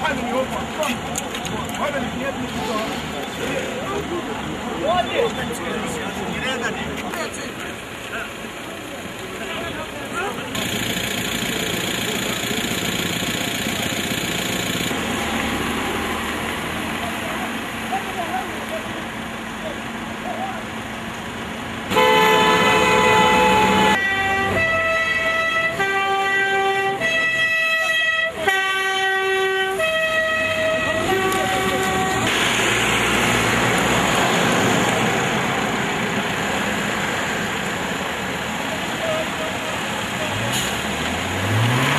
看着你们跑，外面的爹们知道。我爹。